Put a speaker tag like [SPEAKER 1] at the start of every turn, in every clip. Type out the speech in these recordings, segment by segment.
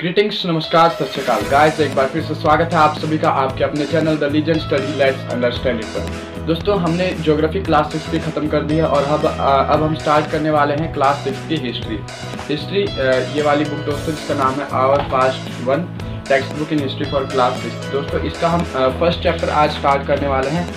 [SPEAKER 1] Greetings नमस्कार, सत श्रीकाल guys एक बार फिर से स्वागत है आप सभी का आपके अपने channel the legion study let's understanding पर। दोस्तों, हमने ज्योग्राफी क्लास सिक्स की ख़त्म कर दी है और अब अब हम स्टार्ट करने वाले हैं क्लास सिक्स की हिस्ट्री हिस्ट्री ये वाली बुक दोस्तों, जिसका नाम है our past one text book in history for class six दोस्तों, इसका हम फ़र्स्ट चैप्टर आज स्टार्ट करने वाले हैं।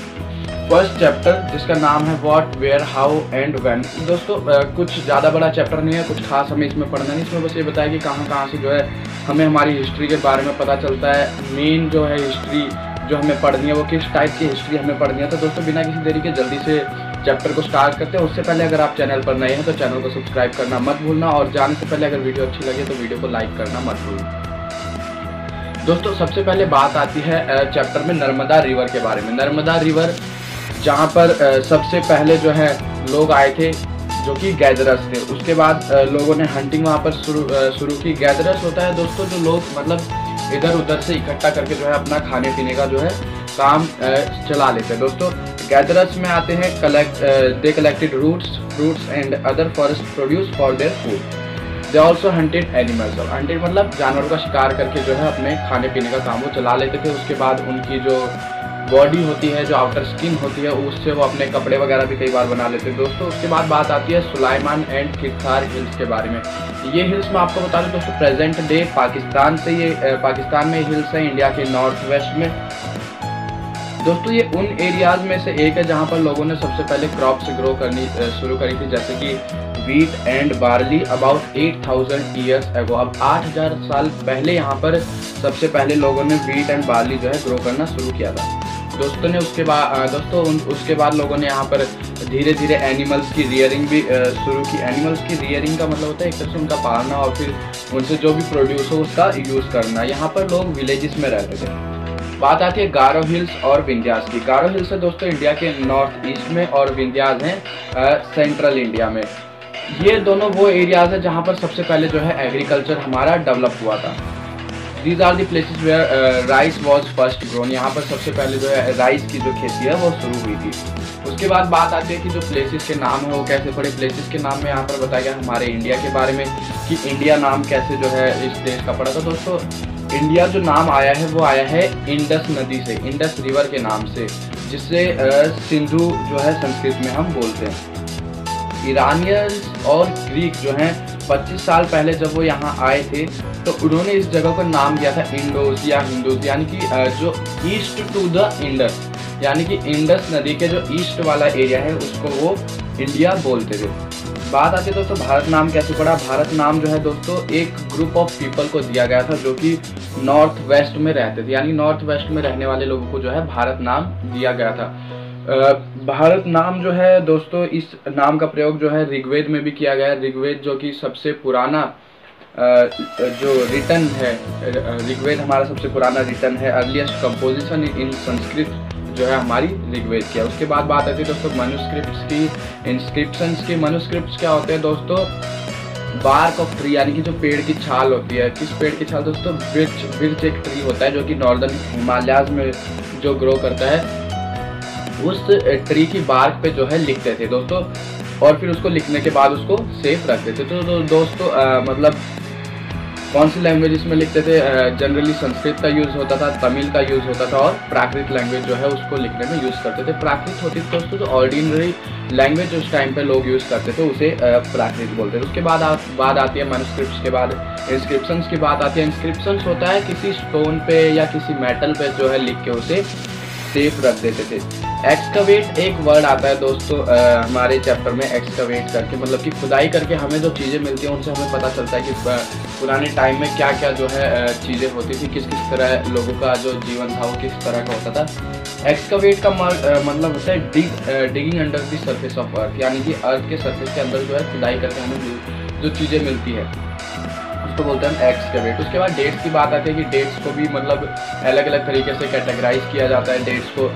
[SPEAKER 1] फ़र्स्ट चैप्टर, जिसका नाम है what where how and when दोस्तों कुछ ज़्यादा बड़ा चैप्टर नहीं है, कुछ खास हमें इसमें पढ़ना नहीं। इसमें बस ये बताया कि कहाँ कहाँ से जो है हमें हमारी हिस्ट्री के बारे में पता चलता है। मेन जो है हिस्ट्री जो हमें पढ़नी है, वो किस टाइप की हिस्ट्री हमें पढ़नी है। तो दोस्तों, बिना किसी देरी के जल्दी से चैप्टर को स्टार्ट करते हैं। उससे पहले अगर आप चैनल पर नए हैं तो चैनल को सब्सक्राइब करना मत भूलना और जाने से पहले अगर वीडियो अच्छी लगे तो वीडियो को लाइक करना मत भूलना। दोस्तों, सबसे पहले बात आती है चैप्टर में नर्मदा रिवर के बारे में। नर्मदा रिवर जहाँ पर सबसे पहले जो है, लोग आए थे, जो कि गैदरस थे। उसके बाद लोगों ने हंटिंग वहाँ पर शुरू शुरू की। गैदरस होता है दोस्तों, जो लोग मतलब इधर उधर से इकट्ठा करके जो है अपना खाने पीने का जो है काम चला लेते हैं। दोस्तों गैदरस में आते हैं collect they collected roots fruits and other forest produce for their food they also hunted animals और हंटेड मतलब जानवरों का शिकार करके जो है अपने खाने पीने का काम वो चला लेते थे। उसके बाद उनकी जो बॉडी होती है, जो आउटर स्किन होती है, उससे वो अपने कपड़े वगैरह भी कई बार बना लेते हैं। दोस्तों, उसके बाद बात आती है सुलाइमान एंड किरथार हिल्स के बारे में। ये हिल्स मैं आपको बता दूँ, दोस्तों प्रेजेंट डे पाकिस्तान से ये पाकिस्तान में हिल्स है, इंडिया के नॉर्थ वेस्ट में। दोस्तों, ये उन एरियाज़ में से एक है जहाँ पर लोगों ने सबसे पहले क्रॉप्स ग्रो करनी शुरू करी थी, जैसे कि wheat and barley about 8000 thousand years ago अब 8000 साल पहले यहाँ पर सबसे पहले लोगों ने वीट एंड बार्ली जो है ग्रो करना शुरू किया था। दोस्तों ने उसके बाद दोस्तों उसके बाद लोगों ने यहाँ पर धीरे धीरे एनिमल्स की रियरिंग भी शुरू की। एनिमल्स की रियरिंग का मतलब होता है एक तरह से उनका पालना और फिर उनसे जो भी प्रोड्यूस हो उसका यूज़ करना। यहाँ पर लोग विलेजेस में रहते थे। बात आती है गारो हिल्स और विंध्यास की। गारो हिल्स है दोस्तों इंडिया के नॉर्थ ईस्ट में और विंध्यास हैं सेंट्रल इंडिया में। ये दोनों वो एरियाज़ है जहाँ पर सबसे पहले जो है एग्रीकल्चर हमारा डेवलप हुआ था। These are the places where rice was first grown यहाँ पर सबसे पहले जो है राइस की जो खेती है, वो शुरू हुई थी। उसके बाद बात आती है कि जो प्लेसेस के नाम है, वो कैसे पड़े? प्लेसेस के नाम में यहाँ पर बताया गया हमारे इंडिया के बारे में कि इंडिया नाम कैसे जो है इस देश का पड़ा था। दोस्तों इंडिया जो नाम आया है, वो आया है इंडस नदी से इंडस रिवर के नाम से जिससे सिंधु जो है, संस्कृत में हम बोलते हैं। ईरानियंस और ग्रीक जो हैं 25 साल पहले जब वो यहाँ आए थे तो उन्होंने इस जगह का नाम दिया था इंडोज या हिंदूज यानी कि जो ईस्ट टू द इंडस, यानी कि इंडस नदी के जो ईस्ट वाला एरिया है, उसको वो इंडिया बोलते थे। बात आती है दोस्तों, भारत नाम कैसे पड़ा? भारत नाम जो है दोस्तों, एक ग्रुप ऑफ़ पीपल को दिया गया था जो कि नॉर्थ वेस्ट में रहते थे, यानी नॉर्थ वेस्ट में रहने वाले लोगों को जो है भारत नाम दिया गया था। भारत नाम जो है, दोस्तों, इस नाम का प्रयोग जो है, ऋग्वेद में भी किया गया है। ऋग्वेद जो कि सबसे पुराना जो रिटर्न है, ऋग्वेद हमारा सबसे पुराना रिटर्न है अर्लीस्ट कंपोजिशन इन संस्कृत जो है हमारी ऋग्वेद की है। उसके बाद बात आती है, दोस्तों मनुस्क्रिप्ट की इंस्क्रिप्शन की। मनुस्क्रिप्ट क्या होते हैं, दोस्तों? बार्क ऑफ़ ट्री, यानी कि जो पेड़ की छाल होती है। किस पेड़ की छाल, दोस्तों? बिर्च बिर्च एक ट्री होता है, जो कि नॉर्दर्न हिमालयाज में जो ग्रो करता है। उस ट्री की बार्क पे जो है लिखते थे दोस्तों और फिर उसको लिखने के बाद उसको सेफ़ रखते थे। तो, तो दोस्तों आ, मतलब कौन सी लैंग्वेज में लिखते थे? जनरली संस्कृत का यूज़ होता था तमिल का यूज़ होता था और प्राकृत लैंग्वेज जो है उसको लिखने में यूज़ करते थे। प्राकृत होती थी दोस्तों जो ऑर्डिनरी लैंग्वेज उस टाइम पे लोग यूज़ करते थे उसे प्राकृत बोलते थे। उसके बाद आ, बाद आती है मैनुस्क्रिप्ट के बाद इंस्क्रिप्शन की बात आती है। इंस्क्रिप्शन होता है किसी स्टोन पे या किसी मेटल पे जो है लिख के उसे सेफ़ रख देते थे। एक्सकवेट एक वर्ड आता है दोस्तों आ, हमारे चैप्टर में एक्सकवेट करके मतलब कि खुदाई करके हमें जो चीज़ें मिलती हैं उनसे हमें पता चलता है कि पुराने टाइम में क्या क्या जो है चीज़ें होती थी किस किस तरह लोगों का जो जीवन था वो किस तरह का होता था। एक्सकवेट का मतलब होता है dig digging under the surface of earth यानी कि अर्थ के सर्फेस के अंदर जो है खुदाई करके हमें जो चीज़ें मिलती है। उसको बोलते हैं एक्सकवेट उसके बाद डेट्स की बात आती है कि डेट्स को भी मतलब अलग अलग तरीके से कैटेगराइज किया जाता है। डेट्स को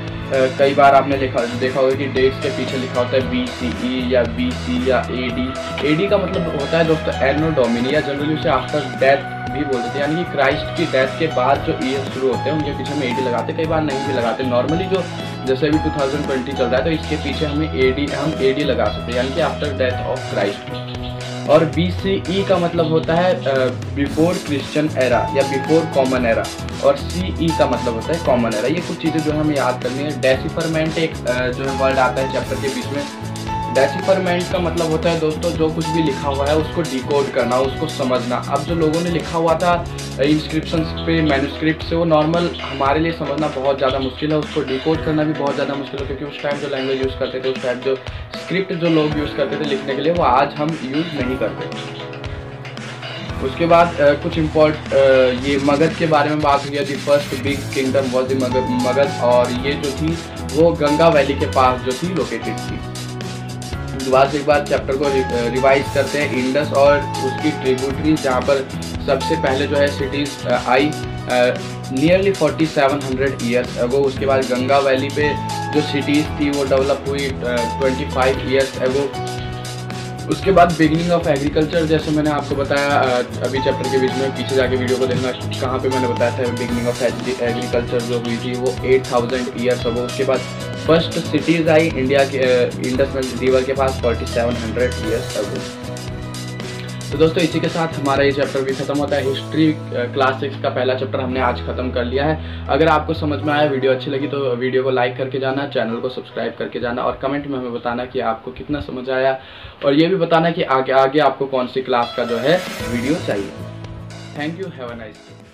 [SPEAKER 1] कई बार आपने देखा देखा होगा कि डेट्स के पीछे लिखा होता है बी सी ई या बी सी या ए डी ए डी का मतलब होता है दोस्तों एनो डोमिनी या जनरली उसे आफ्टर डेथ भी बोलते थे यानी कि क्राइस्ट की डेथ के बाद जो ईयर शुरू होते हैं, उनके पीछे हम ए डी लगाते कई बार नहीं भी लगाते। नॉर्मली जो, जैसे अभी 2020 चल रहा है तो इसके पीछे हमें ए डी हम ए डी लगा सकते हैं। यानी कि आफ्टर डेथ ऑफ़ क्राइस्ट और बी सी ई का मतलब होता है बिफोर क्रिश्चियन एरा या बिफोर कॉमन एरा और सी ई का मतलब होता है कॉमन एरा ये कुछ चीज़ें जो है हमें याद करनी है। डेसिफरमेंट एक जो है वर्ड आता है चैप्टर के बीच में। डेसिफरमेंट का मतलब होता है दोस्तों जो कुछ भी लिखा हुआ है उसको डिकोड करना उसको समझना। अब जो लोगों ने लिखा हुआ था इंस्क्रिप्शन पे मैनुस्क्रिप्ट से वो नॉर्मल हमारे लिए समझना बहुत ज़्यादा मुश्किल है। उसको डिकोड करना भी बहुत ज़्यादा मुश्किल है क्योंकि उस टाइम जो लैंग्वेज यूज़ करते थे उस टाइम जो स्क्रिप्ट जो लोग यूज़ करते थे लिखने के लिए वो आज हम यूज़ नहीं करते। उसके बाद uh, कुछ इम्पोर्ट ये मगध के बारे में बात हुई है। The first big kingdom was the Magadh और ये जो थी वो गंगा वैली के पास जो थी लोकेटेड थी। बाद एक बार चैप्टर को रिवाइज करते हैं इंडस और उसकी ट्रिब्यूटरीज जहाँ पर सबसे पहले जो है cities I nearly forty seven hundred years ago उसके बाद गंगा वैली पे जो सिटीज़ थी वो डेवलप हुई ट्वेंटी फाइव ईयर्स अगो उसके बाद बिगनिंग ऑफ़ एग्रीकल्चर जैसे मैंने आपको बताया अभी चैप्टर के बीच में, पीछे जाके वीडियो को देखना, कहाँ पे मैंने बताया था बिगनिंग ऑफ़ एग्रीकल्चर जो हुई थी वो एट थाउज़ेंड ईयर्स अगो उसके बाद फ़र्स्ट सिटीज़ आई इंडिया के इंडस रिवर के पास forty seven hundred years ago तो दोस्तों, इसी के साथ हमारा ये चैप्टर भी खत्म होता है। हिस्ट्री क्लास सिक्स का पहला चैप्टर हमने आज खत्म कर लिया है। अगर आपको समझ में आया, वीडियो अच्छी लगी तो वीडियो को लाइक करके जाना चैनल को सब्सक्राइब करके जाना और कमेंट में हमें बताना कि आपको कितना समझ आया। और ये भी बताना कि आगे आगे आपको कौन सी क्लास का जो है वीडियो चाहिए। Thank you have a nice day